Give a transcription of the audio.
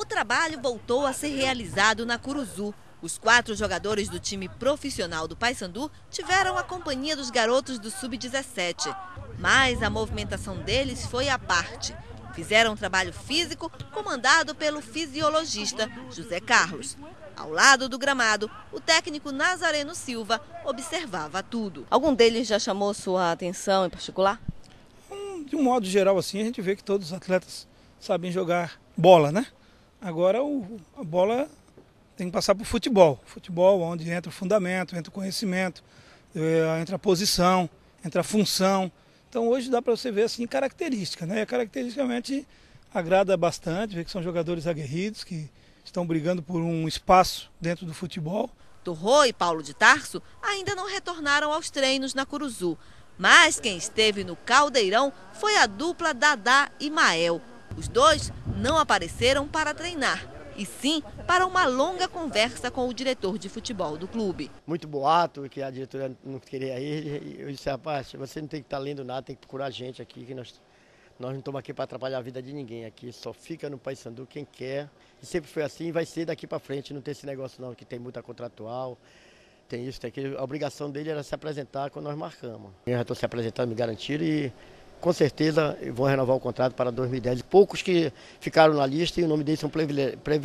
O trabalho voltou a ser realizado na Curuzu. Os quatro jogadores do time profissional do Paysandu tiveram a companhia dos garotos do Sub-17. Mas a movimentação deles foi à parte. Fizeram um trabalho físico comandado pelo fisiologista José Carlos. Ao lado do gramado, o técnico Nazareno Silva observava tudo. Algum deles já chamou sua atenção em particular? De um modo geral, assim, a gente vê que todos os atletas sabem jogar bola, né? Agora o, a bola tem que passar para o futebol. Futebol onde entra o fundamento, entra o conhecimento, eh, entra a posição, entra a função. Então hoje dá para você ver assim característica, né? Caracteristicamente agrada bastante, ver que são jogadores aguerridos que estão brigando por um espaço dentro do futebol. Torrô e Paulo de Tarso ainda não retornaram aos treinos na Curuzu. Mas quem esteve no Caldeirão foi a dupla Dadá e Mael. Os dois não apareceram para treinar, e sim para uma longa conversa com o diretor de futebol do clube. Muito boato, que a diretoria não queria ir. Eu disse, rapaz, você não tem que estar lendo nada, tem que procurar a gente aqui, que nós nós não estamos aqui para atrapalhar a vida de ninguém aqui, só fica no Paysandu quem quer. E sempre foi assim e vai ser daqui para frente, não tem esse negócio não, que tem muita contratual, tem isso, tem aquilo. A obrigação dele era se apresentar quando nós marcamos. Eu já estou se apresentando, me garantiram e com certeza vão renovar o contrato para 2010. Poucos que ficaram na lista e o nome deles são privilegiados.